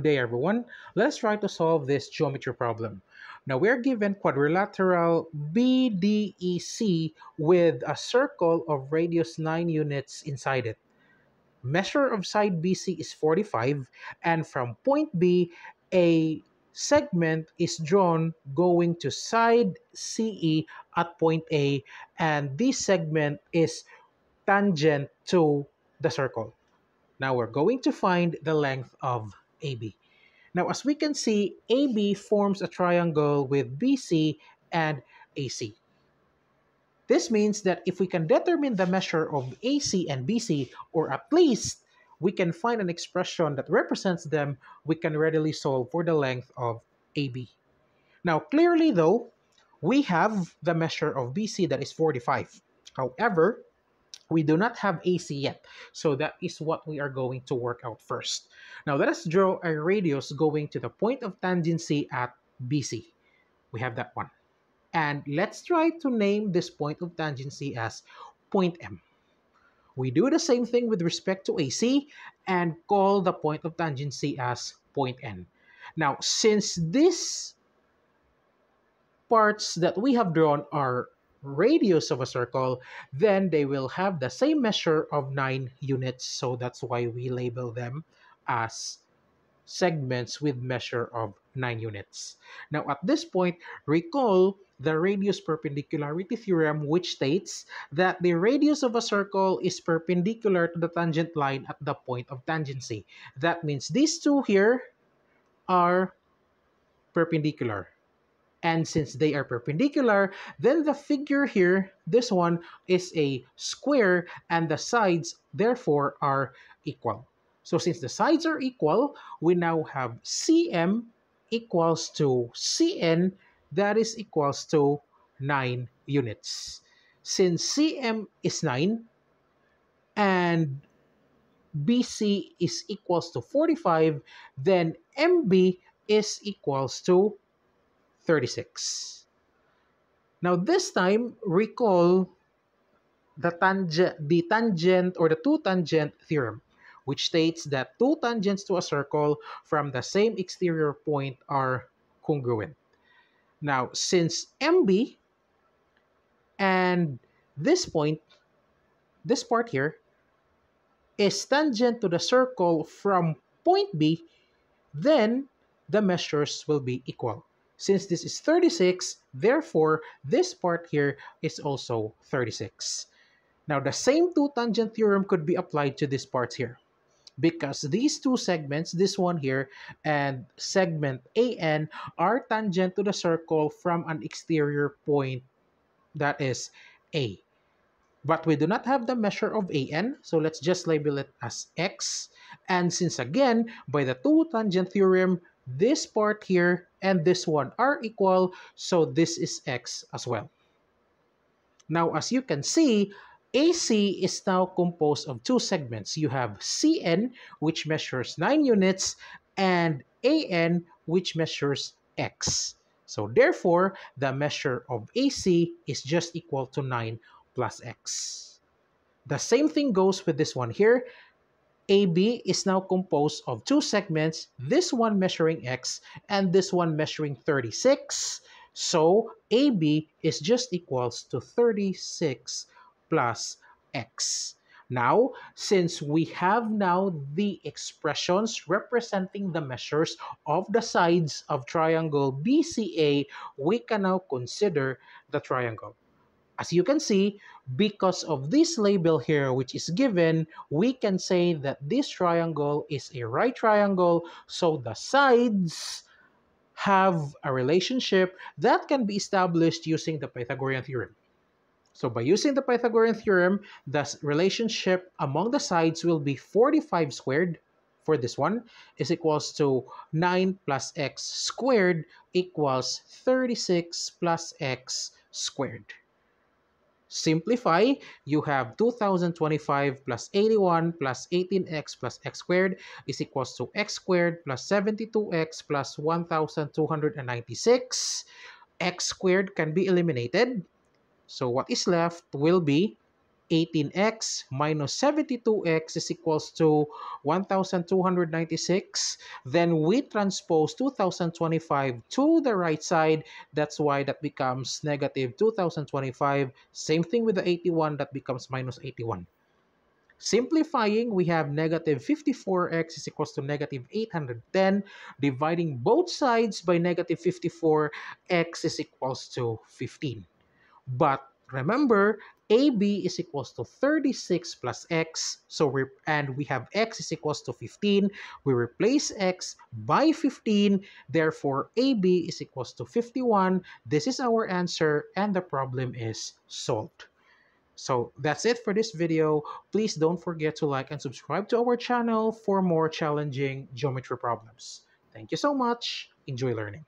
Good day everyone. Let's try to solve this geometry problem. Now we're given quadrilateral BDEC with a circle of radius 9 units inside it. Measure of side BC is 45 and from point B a segment is drawn going to side CE at point A and this segment is tangent to the circle. Now we're going to find the length of AB. Now, as we can see, AB forms a triangle with BC and AC. This means that if we can determine the measure of AC and BC, or at least we can find an expression that represents them, we can readily solve for the length of AB. Now, clearly though, we have the measure of BC that is 45. However, we do not have AC yet. So that is what we are going to work out first. Now let us draw a radius going to the point of tangency at BC. We have that one. And let's try to name this point of tangency as point M. We do the same thing with respect to AC and call the point of tangency as point N. Now, since these parts that we have drawn are radius of a circle, then they will have the same measure of 9 units. So that's why we label them as segments with measure of 9 units. Now at this point, recall the radius perpendicularity theorem which states that the radius of a circle is perpendicular to the tangent line at the point of tangency. That means these two here are perpendicular. And since they are perpendicular, then the figure here, this one, is a square and the sides, therefore, are equal. So since the sides are equal, we now have CM equals to CN, that is equals to 9 units. Since CM is 9 and BC is equals to 45, then MB is equals to 36. Now this time, recall the tangent, the tangent or the two tangent theorem, which states that two tangents to a circle from the same exterior point are congruent. Now, since MB and this point, this part here, is tangent to the circle from point B, then the measures will be equal. Since this is 36, therefore, this part here is also 36. Now, the same two tangent theorem could be applied to this part here. Because these two segments, this one here and segment AN, are tangent to the circle from an exterior point that is A. But we do not have the measure of AN, so let's just label it as X. And since again, by the two tangent theorem, this part here and this one are equal, so this is x as well. Now, as you can see, AC is now composed of two segments. You have CN, which measures 9 units, and AN, which measures x. So therefore, the measure of AC is just equal to 9 plus x. The same thing goes with this one here. AB is now composed of two segments, this one measuring x and this one measuring 36. So AB is just equals to 36 plus x. Now, since we have now the expressions representing the measures of the sides of triangle BCA, we can now consider the triangle. As you can see, because of this label here which is given, we can say that this triangle is a right triangle. So the sides have a relationship that can be established using the Pythagorean theorem. So by using the Pythagorean theorem, the relationship among the sides will be 45 squared for this one is equals to 9 plus x squared equals 36 plus x squared. Simplify, you have 2025 plus 81 plus 18x plus x squared is equals to x squared plus 72x plus 1296. x squared can be eliminated. So what is left will be 18x minus 72x is equals to 1296 then we transpose 2025 to the right side that's why that becomes negative 2025 same thing with the 81 that becomes minus 81 Simplifying, we have negative 54x is equals to negative 810. Dividing both sides by negative 54, x is equals to 15. But remember, AB is equals to 36 plus x. So we and we have x is equals to 15. We replace x by 15. Therefore, AB is equals to 51. This is our answer and the problem is solved. So that's it for this video. Please don't forget to like and subscribe to our channel for more challenging geometry problems. Thank you so much. Enjoy learning.